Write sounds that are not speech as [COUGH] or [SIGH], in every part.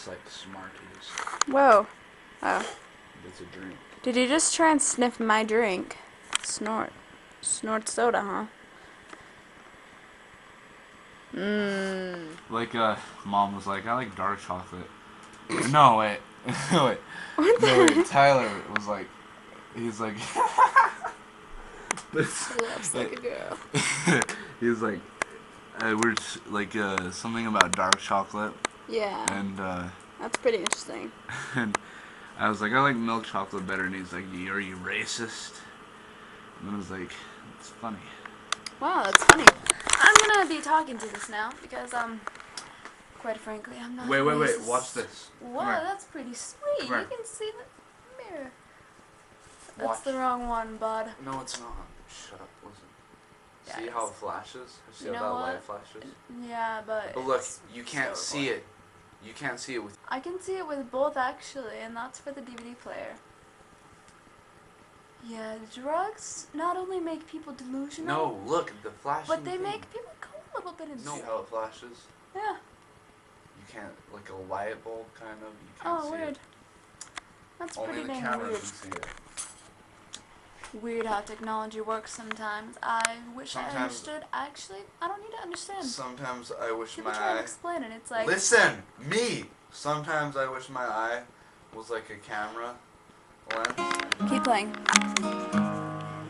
tastes like Smarties. Whoa. Oh. It's a drink. Did you just try and sniff my drink? Snort. Snort soda, huh? Mmm. Like, uh, mom was like, I like dark chocolate. [COUGHS] no, wait. [LAUGHS] wait. What No, the wait. Tyler was like, he's like, [LAUGHS] Loves like a girl. [LAUGHS] he was like, uh, we're like, uh, something about dark chocolate. Yeah, And, uh, that's pretty interesting. [LAUGHS] and I was like, I like milk chocolate better. And he's like, are you racist? And I was like, it's funny. Wow, that's funny. I'm gonna be talking to this now because, um, quite frankly, I'm not. Wait, wait, wait. Watch this. Wow, that's pretty sweet. You can see the mirror. That's Watch. the wrong one, bud. No, it's not. Shut up. Listen. Yeah, See it how is. it flashes? See You how that what? light flashes? Yeah, but. But look, it's you can't still see it. You can't see it with. I can see it with both actually, and that's for the DVD player. Yeah, drugs not only make people delusional, No, look, the flashing. but they thing. make people go a little bit insane. See how it flashes? Yeah. You can't, like a light bulb kind of. You can't Oh, see weird. it. That's Only pretty the dang camera weird. can see it. Weird how technology works sometimes. I wish I understood. Actually, I don't need to understand. Sometimes I wish People my try to eye. explain it. It's like Listen, me. Sometimes I wish my eye was like a camera lens. keep playing.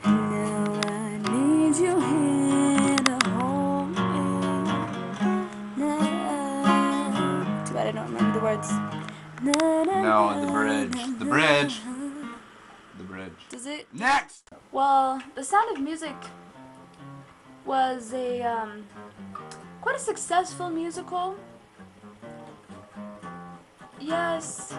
Now I need you here to hold me. Now- Too bad I don't remember the words. No, the. The bridge. The bridge. Does it? Next. Well, The Sound of Music was a um, quite a successful musical. Yes,